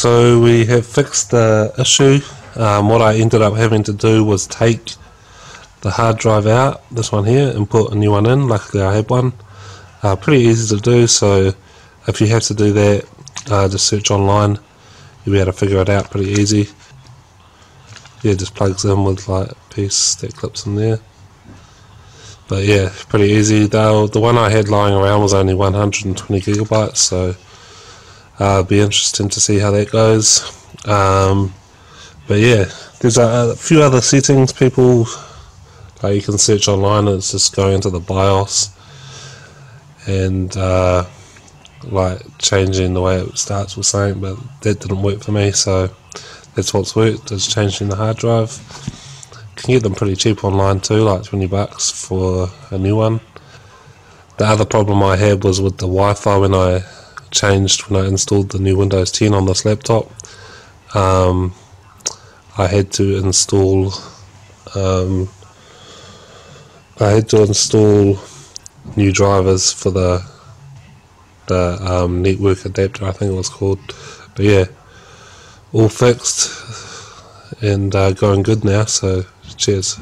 So we have fixed the issue. Um, what I ended up having to do was take the hard drive out, this one here, and put a new one in. Luckily I had one. Uh, pretty easy to do, so if you have to do that, uh, just search online. You'll be able to figure it out pretty easy. Yeah, just plugs in with like a piece that clips in there. But yeah, pretty easy. The, the one I had lying around was only 120 gigabytes, so uh, be interesting to see how that goes. Um, but yeah, there's a, a, few other settings people like you can search online. It's just going into the BIOS and uh, like changing the way it starts with something, but that didn't work for me. So that's what's worked is changing the hard drive. You Can get them pretty cheap online too, like 20 bucks for a new one. The other problem I had was with the Wi-Fi when I changed when I installed the new Windows 10 on this laptop. Um, I had to install um, I had to install new drivers for the the um, network adapter I think it was called but yeah all fixed and uh, going good now so cheers